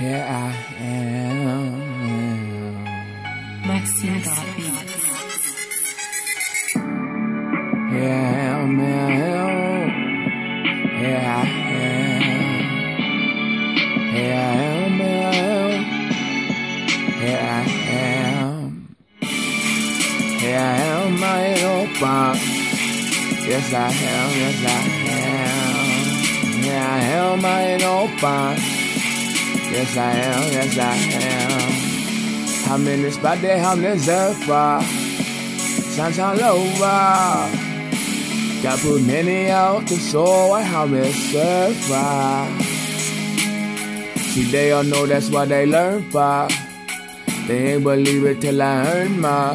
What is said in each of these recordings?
Here I am. Maxine got beats. Here I am. Here I am. Here I am. Here I am. Here I am. I ain't open. Yes, I am. Yes, I am. Here I am. I ain't open. Yes, I am. Yes, I am. I'm in this spot that I'm deserved Sunshine over. Got put many out to show how it's survive. See, they all know that's what they learn for. They ain't believe it till I earn my.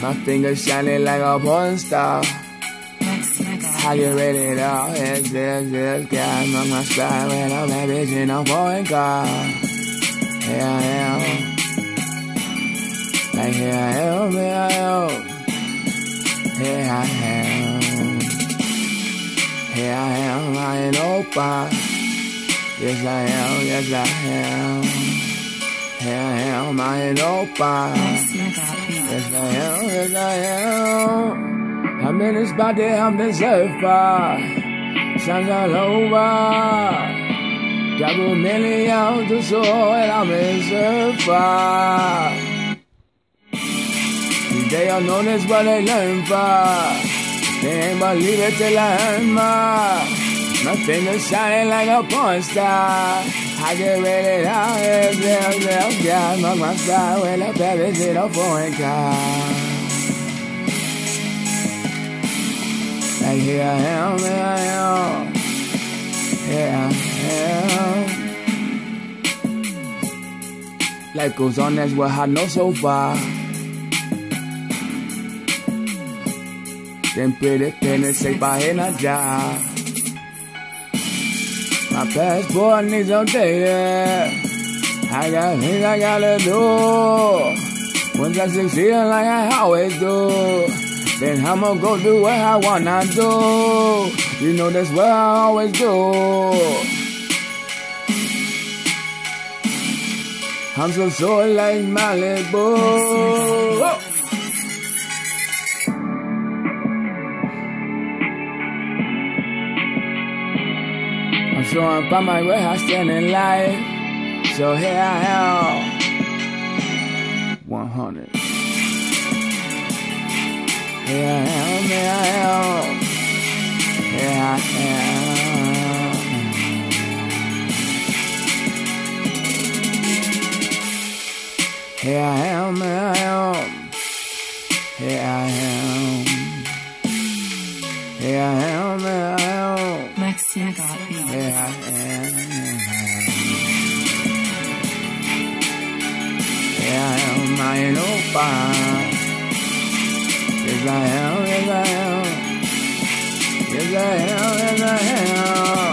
My fingers shining like a porn star. I get ready to all yes, yes, yes, God, among my style when I'm that bitch in a foreign car. Here I am. Like here I am, here I am. Here I am. Here I am, I ain't open. Yes, I am, yes, I am. Here I am, I ain't open. Yes, I am, yes, I am. I'm in this body, I'm the surfer. Sun's all over. Double million to soul, and I'm a surfer. They all know this what they learn for. They ain't believe it till I earn more. My fingers shining like a porn star. I get ready now, yeah, yeah, yeah, yeah. Mark my style when the baby's in a foreign car. Like here I am, here I am, here I am. Life goes on, that's what I know so far. Siempre depende si pa' allá. My passport needs updated. I got things I gotta do. Once I succeed like I always do. Then I'ma go do what I wanna do. You know that's what I always do. I'm so sore like Malibu. I'm I'm by my way, I stand in life. So here I am. 100. Here I am, here I am, here I am. Here I am, here I am, here I am. I am, here I am. Here I am. Here I am, I ain't no fine. Yes, I am, yes, I am. Yes, I am, yes, I am.